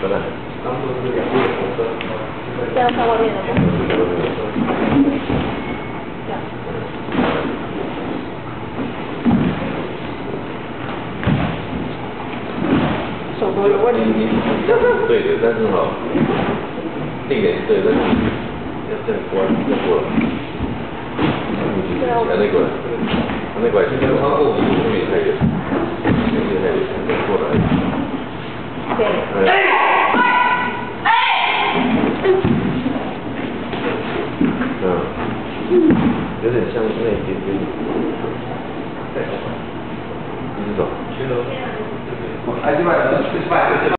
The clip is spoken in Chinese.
真的。这样在外面了吗？这样。手都有问题。对的，但是哈，定点对，但是要这样关，要过了。对啊。把那个，把那个，现在他后面后面太远，后面太远，再过来。对。有点像那一点点。你是谁？我是 IT 外的，我是外的。